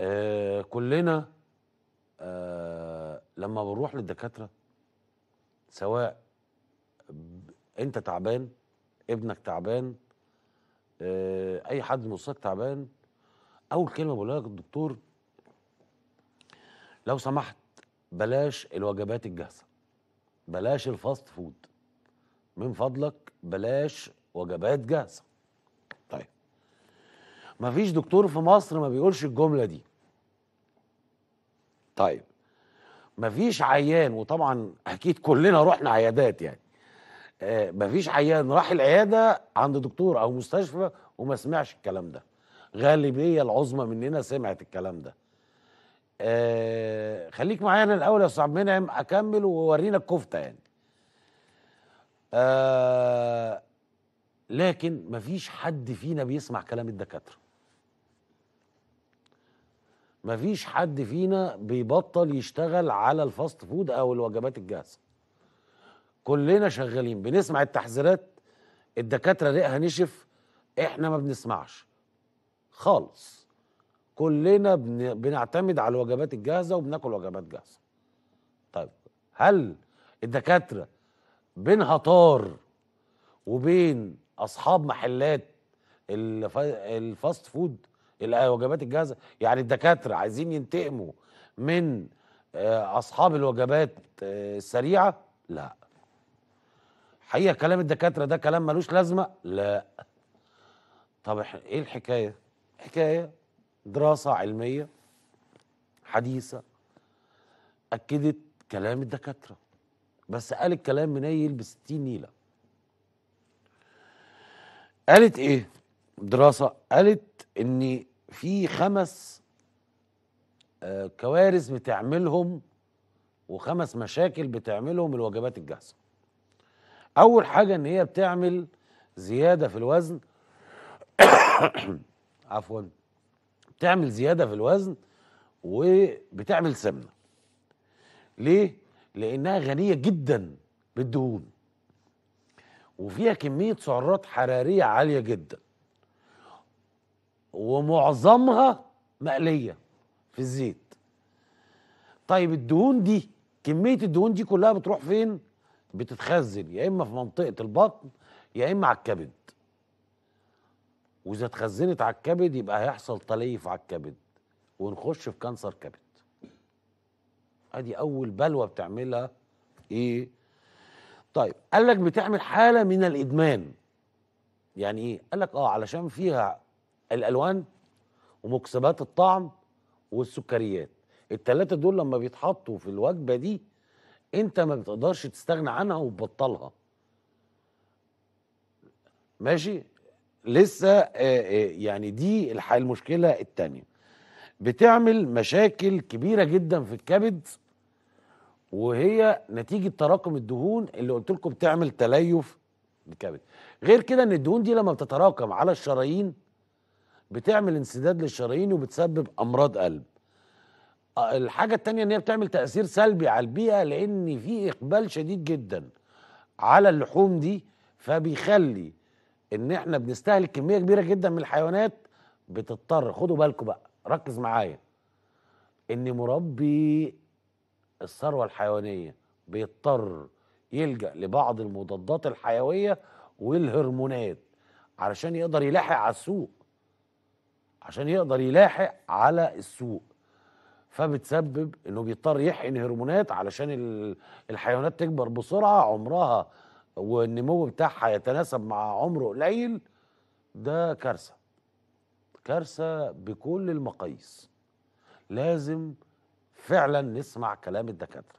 آه كلنا آه لما بنروح للدكاترة سواء انت تعبان ابنك تعبان آه اي حد من وسطك تعبان اول كلمة بقولها لك الدكتور لو سمحت بلاش الوجبات الجاهزة بلاش ال fast food من فضلك بلاش وجبات جاهزة. طيب مفيش دكتور في مصر ما بيقولش الجملة دي. طيب مفيش عيان وطبعا أكيد كلنا رحنا عيادات يعني آه مفيش عيان راح العيادة عند دكتور أو مستشفى وما سمعش الكلام ده. غالبية العظمى مننا سمعت الكلام ده. آه خليك معايا أنا الأول يا أستاذ عبد المنعم أكمل وورينا الكفتة يعني. آه لكن مفيش حد فينا بيسمع كلام الدكاترة. مفيش حد فينا بيبطل يشتغل على ال fast food أو الوجبات الجاهزة. كلنا شغالين بنسمع التحذيرات الدكاترة ريقها نشف إحنا ما بنسمعش. خالص. كلنا بن... بنعتمد على الوجبات الجاهزة وبناكل وجبات جاهزة. طيب هل الدكاترة بينها طار وبين أصحاب محلات الف... ال fast food الوجبات الجاهزة. يعني الدكاترة عايزين ينتقموا من آه، أصحاب الوجبات آه، السريعة؟ لا. حقيقة كلام الدكاترة ده كلام ملوش لازمة؟ لا. طب إيه الحكاية؟ حكاية دراسة علمية حديثة أكدت كلام الدكاترة. بس قال الكلام منيل بستين نيلة. قالت إيه؟ دراسة قالت ان في خمس آه، كوارث بتعملهم وخمس مشاكل بتعملهم الوجبات الجاهزة. أول حاجة إن هي بتعمل زيادة في الوزن. عفوا. بتعمل زيادة في الوزن وبتعمل سمنة. ليه؟ لأنها غنية جدا بالدهون. وفيها كمية سعرات حرارية عالية جدا. ومعظمها مقلية في الزيت. طيب الدهون دي كمية الدهون دي كلها بتروح فين؟ بتتخزن يا إما في منطقة البطن يا إما على الكبد. وإذا اتخزنت على الكبد يبقى هيحصل تليف على الكبد ونخش في كانسر كبد. أدي أول بلوة بتعملها إيه؟ طيب قال لك بتعمل حالة من الإدمان. يعني إيه؟ قال لك آه علشان فيها الألوان ومكسبات الطعم والسكريات. التلاتة دول لما بيتحطوا في الوجبة دي انت ما بتقدرش تستغنى عنها وتبطلها. ماشي؟ لسه آه، آه، يعني دي المشكلة التانية. بتعمل مشاكل كبيرة جدا في الكبد وهي نتيجة تراكم الدهون اللي قلت لكم بتعمل تليف الكبد غير كده إن الدهون دي لما بتتراكم على الشرايين بتعمل انسداد للشرايين وبتسبب أمراض قلب. الحاجة التانية إن هي بتعمل تأثير سلبي على البيئة لأن في إقبال شديد جدا على اللحوم دي فبيخلي إن إحنا بنستهلك كمية كبيرة جدا من الحيوانات بتضطر خدوا بالكم بقى ركز معايا. إن مربي الثروة الحيوانية بيضطر يلجأ لبعض المضادات الحيوية والهرمونات علشان يقدر يلاحق على السوق. عشان يقدر يلاحق على السوق. فبتسبب إنه بيضطر يحقن هرمونات علشان ال- الحيوانات تكبر بسرعة عمرها والنمو بتاعها يتناسب مع عمر قليل. ده كارثة. كارثة بكل المقاييس. لازم فعلا نسمع كلام الدكاترة.